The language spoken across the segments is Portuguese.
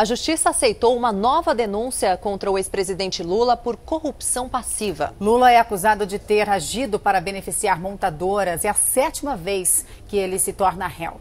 A justiça aceitou uma nova denúncia contra o ex-presidente Lula por corrupção passiva. Lula é acusado de ter agido para beneficiar montadoras. É a sétima vez que ele se torna réu.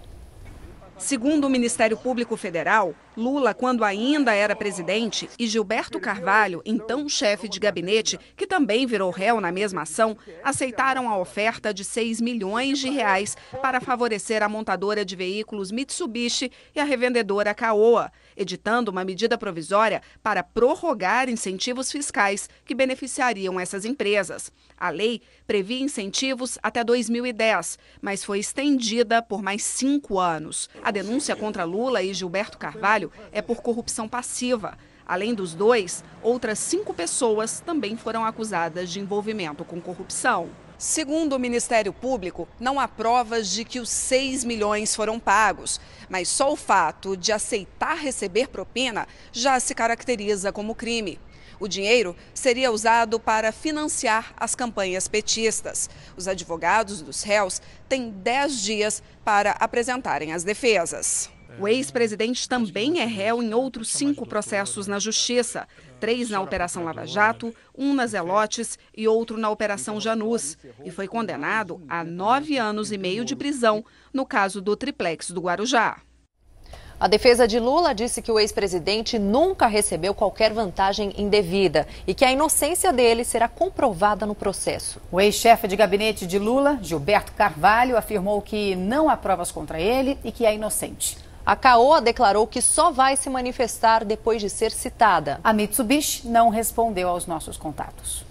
Segundo o Ministério Público Federal, Lula, quando ainda era presidente, e Gilberto Carvalho, então chefe de gabinete, que também virou réu na mesma ação, aceitaram a oferta de 6 milhões de reais para favorecer a montadora de veículos Mitsubishi e a revendedora Caoa, editando uma medida provisória para prorrogar incentivos fiscais que beneficiariam essas empresas. A lei previa incentivos até 2010, mas foi estendida por mais cinco anos. A denúncia contra Lula e Gilberto Carvalho é por corrupção passiva. Além dos dois, outras cinco pessoas também foram acusadas de envolvimento com corrupção. Segundo o Ministério Público, não há provas de que os 6 milhões foram pagos, mas só o fato de aceitar receber propina já se caracteriza como crime. O dinheiro seria usado para financiar as campanhas petistas. Os advogados dos réus têm 10 dias para apresentarem as defesas. O ex-presidente também é réu em outros cinco processos na Justiça: três na Operação Lava Jato, um nas Zelotes e outro na Operação Janus. E foi condenado a nove anos e meio de prisão no caso do triplex do Guarujá. A defesa de Lula disse que o ex-presidente nunca recebeu qualquer vantagem indevida e que a inocência dele será comprovada no processo. O ex-chefe de gabinete de Lula, Gilberto Carvalho, afirmou que não há provas contra ele e que é inocente. A Caoa declarou que só vai se manifestar depois de ser citada. A Mitsubishi não respondeu aos nossos contatos.